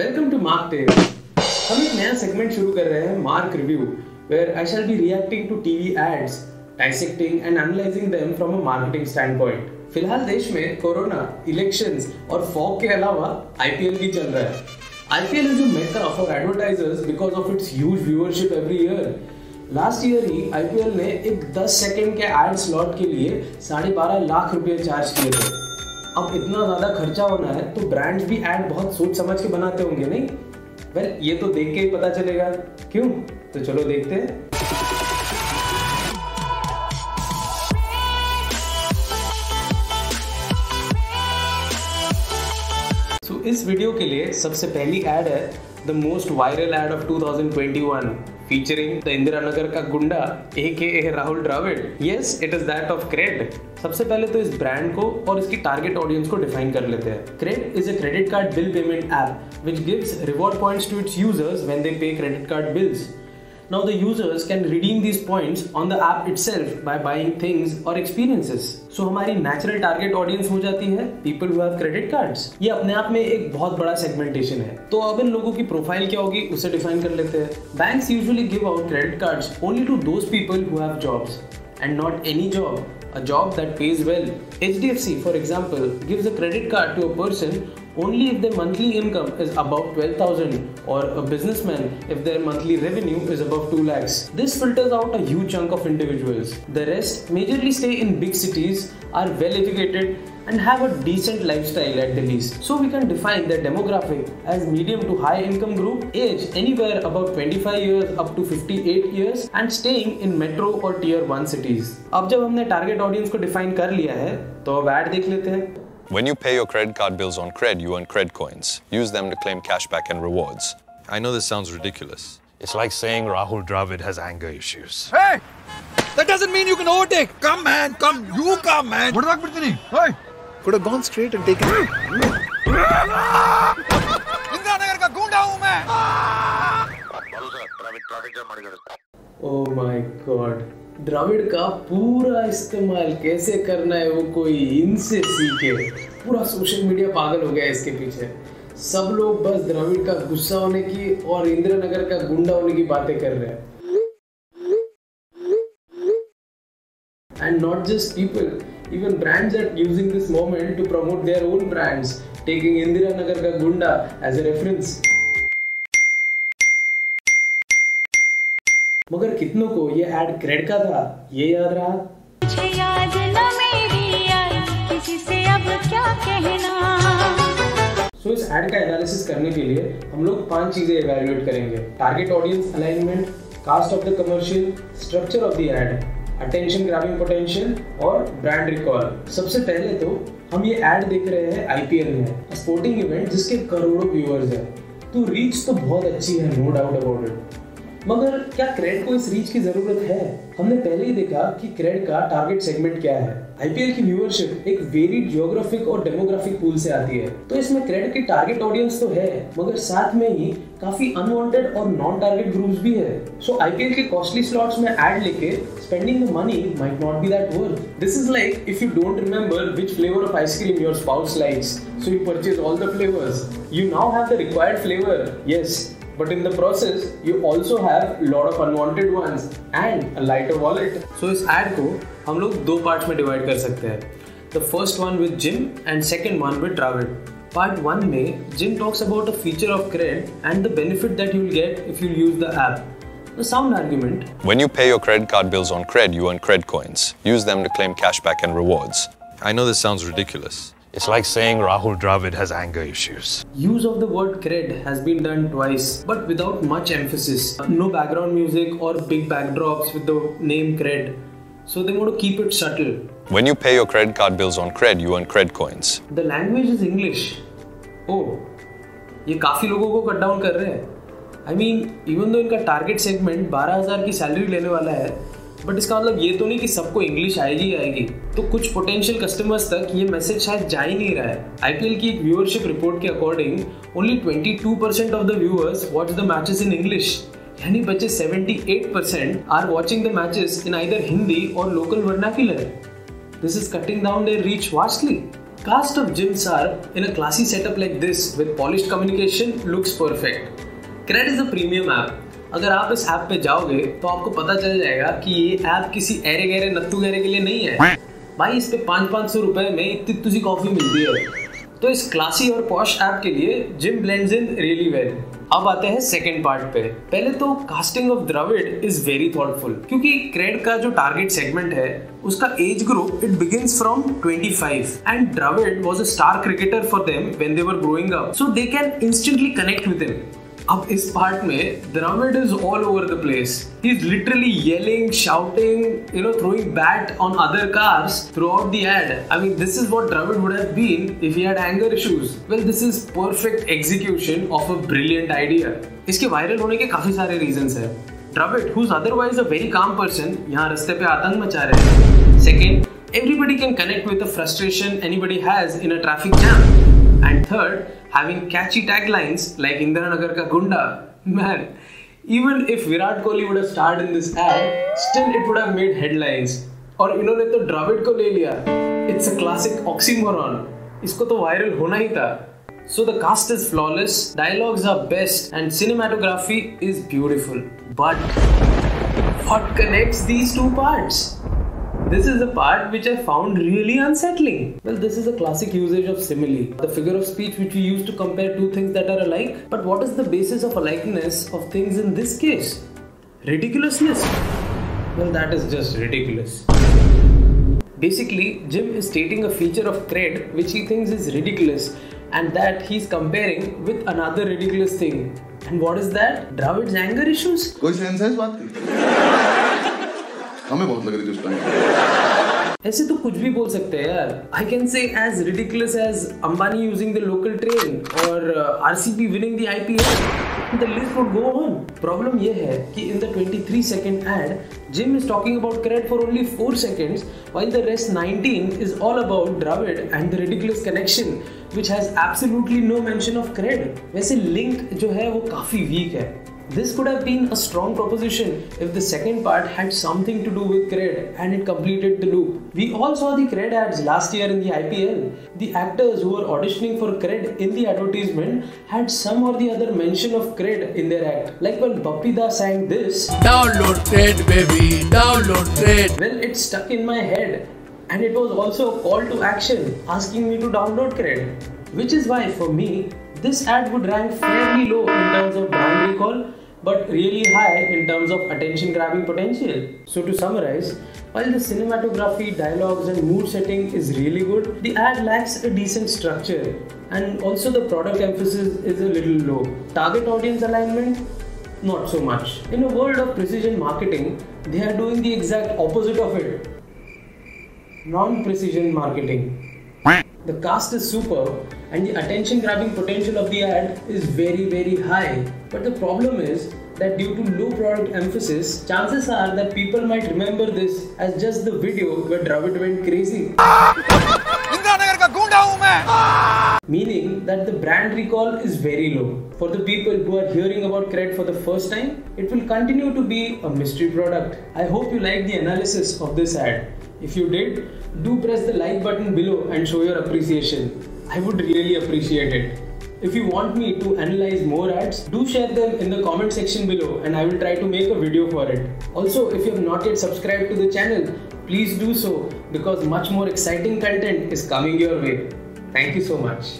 Welcome to mark tell हम एक नया सेगमेंट शुरू कर रहे हैं mark review where I shall be reacting to TV ads dissecting and analyzing them from a marketing standpoint फ़िलहाल देश में कोरोना इलेक्शंस और फॉग के अलावा आईपीएल भी चल रहा है। IPL is a maker for advertisers because of its huge viewership every year last year he IPL ने एक 10 सेकंड के एड स्लॉट के लिए साढ़े बारह लाख रुपए चार्ज किए थे। अब इतना ज़्यादा खर्चा होना है तो ब्रांड्स भी एड बहुत सोच समझ के बनाते होंगे नहीं? वेल well, ये तो देख के ही पता चलेगा। क्यों? तो चलो देखते हैं। इस वीडियो के लिए सबसे पहली एड है the most viral ad of 2021 featuring the Indira Nagar का गुंडा A K A Rahul Dravid yes it is that of Cred सबसे पहले तो इस ब्रांड को और इसकी टारगेट ऑडियंस को डिफाइन कर लेते हैं। Cred is a credit card bill payment app which gives reward point to its users when they pay credit card bills Now the users can redeem these points on the app itself by buying things or experiences. So हमारी natural target audience हो जाती है people who have credit cards. ये अपने आप में एक बहुत बड़ा segmentation है तो अब इन लोगों की profile क्या होगी उसे define कर लेते हैं Banks usually give out credit cards only to those people who have jobs and not any job a job that pays well. HDFC, for example, gives a credit card to a person only if their monthly income is above 12,000 or a businessman if their monthly revenue is above 2 lakhs. This filters out a huge chunk of individuals. The rest majorly stay in big cities, are well educated, and have a decent lifestyle at the least. So we can define their demographic as medium to high income group, age anywhere about 25 years up to 58 years, and staying in metro or tier 1 cities. अब जब हमने target audience को define कर लिया है तो अब ad देख लेते हैं When you pay your credit card bills on Cred, you earn Cred coins. Use them to claim cashback and rewards. I know this sounds ridiculous. It's like saying Rahul Dravid has anger issues. Hey! That doesn't mean you can overtake. Come, man. Come. You come, man. What about Brittany? Hey! Could have gone straight and taken Indira Nagar का गुंडा हूँ मैं। Oh my God Dravid का पूरा इस्तेमाल कैसे करना है वो कोई इनसे सीखे। पूरा सोशल मीडिया पागल हो गया है इसके पीछे। सब लोग बस द्रविड़ का गुस्सा होने की और इंदिरा नगर का गुंडा होने की बातें कर रहे हैं। And not just people even brands are using this moment to promote their own brands. Taking indira nagar ka gunda as a reference. मगर कितनों को ये एड क्रेड का था? ये याद रहा? मुझे याद न मेरी किसी से अब क्या कहना? सो इस एड का एनालिसिस करने के लिए हम लोग पाँच चीज़ें इवेल्युएट करेंगे. Target audience alignment cast of the commercial structure of the ad attention grabbing potential और ब्रांड रिकॉल सबसे पहले तो हम ये एड देख रहे हैं आईपीएल में. स्पोर्टिंग इवेंट जिसके करोड़ों व्यूअर्स है. तो रीच तो बहुत अच्छी है नो डाउट अबाउट इट मगर क्या क्रेड को इस रीच की ज़रूरत है हमने पहले ही देखा कि क्रेड का टारगेट सेगमेंट क्या है आईपीएल की व्यूअरशिप एक वेरिड जियोग्राफिक और डेमोग्राफिक पूल से आती है तो इसमें क्रेड की टारगेट ऑडियंस तो है मगर साथ में ही काफ़ी अनवांटेड और नॉन टारगेट ग्रुप्स भी है सो आईपीएल के कॉस्टली स्लॉट्स में ऐड लेके the money might not be that worth. This is like if you don't remember which flavor of ice cream your spouse likes, so you purchase all the flavors. You now have the required flavor, yes, but in the process you also have lot of unwanted ones and a lighter wallet. So इस ad को हम लोग दो parts में divide कर सकते हैं The first one with Jim and second one with Dravid. Part 1 में Jim talks about a feature of Cred and the benefit that you'll get if you use the app. The sound argument When you pay your credit card bills on Cred, you earn Cred coins. Use them to claim cashback and rewards. I know this sounds ridiculous. It's like saying Rahul Dravid has anger issues. Use of the word cred has been done twice, but without much emphasis. No background music or big backdrops with the name cred. So they want to keep it subtle. When you pay your credit card bills on Cred, you earn Cred coins. The language is English. Oh, ये काफी लोगों को cut down कर रहे हैं I mean even though इनका target segment 12000 की salary लेने वाला है बट इसका मतलब ये तो नहीं कि सबको इंग्लिश आएगी आएगी। तो कुछ पोटेंशियल कस्टमर्स तक ये मैसेज शायद जा ही नहीं रहा है। आईपीएल की एक व्यूअरशिप रिपोर्ट के according only 22% of the viewers watch the matches in English यानी बच्चे 78% are watching the matches in either Hindi और local vernacular this is cutting down their reach vastly Cast of Jim Sarp in a classy setup like this with polished communication looks perfect. Cred is a premium app. अगर आप इस app पे जाओगे तो आपको पता चल जाएगा कि ये ऐप किसी एरे गहरे, नत्थु गहरे के लिए नहीं है। भाई, इस पे पाँच पाँच सौ रुपए में इतनी तुझी कॉफ़ी मिलती है। तो इस क्लासी और पॉश ऐप के लिए Jim blends in really well अब आते हैं सेकेंड पार्ट पे। पहले तो casting of Dravid is very thoughtful क्योंकि क्रेड का जो टारगेट सेगमेंट है, उसका age group it begins from 25 and Dravid was a star cricketer for them when they were growing up so they can instantly connect with him अब इस part में Dravid is all over the place he is literally yelling shouting you know throwing bat on other cars throughout the ad i mean this is what dravid would have been if he had anger issues well this is perfect execution of a brilliant idea इसके viral होने के काफ़ी सारे reasons हैं Dravid who's otherwise a very calm person यहाँ रास्ते पे आतंक मचा रहे हैं second everybody can connect with the frustration anybody has in a traffic jam and third having catchy taglines like Indira Nagar ka Gunda. Man, even if Virat Kohli would have starred in this ad, still it would have made headlines. और इन्होंने तो द्रविड को ले लिया it's a classic oxymoron इसको तो viral होना ही था So the cast is flawless, dialogues are best, and cinematography is beautiful. But what connects these two parts? This is the part which I found really unsettling. Well, this is a classic usage of simile, the figure of speech which we use to compare two things that are alike. But what is the basis of a likeness of things in this case? Ridiculousness? Well, that is just ridiculous. Basically, Jim is stating a feature of cred which he thinks is ridiculous and that he's comparing with another ridiculous thing. And what is that? Dravid's anger issues? कोई sense है इस बात की हमें बहुत लग रही थी उस टाइम ऐसे तो कुछ भी बोल सकते हैं यार। I can say as ridiculous as Ambani using the local train और RCB winning the IPL the list would go on problem ये है कि in the 23 second ad Jim is talking about Cred for only 4 seconds, while the rest 19 is all about Dravid and the ridiculous connection, which has absolutely no mention of cred वैसे link जो है वो काफ़ी week है। This could have been a strong proposition if the second part had something to do with cred and it completed the loop. We all saw the cred ads last year in the IPL. The actors who were auditioning for cred in the advertisement had some or the other mention of cred in their act. Like when Bappida sang this, Download trade, baby. Download trade. well, it stuck in my head. And it was also a call to action asking me to download cred. Which is why, for me, this ad would rank fairly low in terms of brand recall but really high in terms of attention grabbing potential. So, to summarize, while the cinematography, dialogues, and mood setting is really good, the ad lacks a decent structure and also the product emphasis is a little low. Target audience alignment, not so much. In a world of precision marketing, they are doing the exact opposite of it non precision marketing. The cast is superb and the attention grabbing potential of the ad is very very high. But the problem is that due to low product emphasis, chances are that people might remember this as just the video where Dravid went crazy. Meaning that the brand recall is very low. For the people who are hearing about Cred for the first time, it will continue to be a mystery product. I hope you like the analysis of this ad. If you did, do press the like button below and show your appreciation. I would really appreciate it. If you want me to analyze more ads, do share them in the comment section below and I will try to make a video for it. Also, if you have not yet subscribed to the channel, please do so because much more exciting content is coming your way. Thank you so much.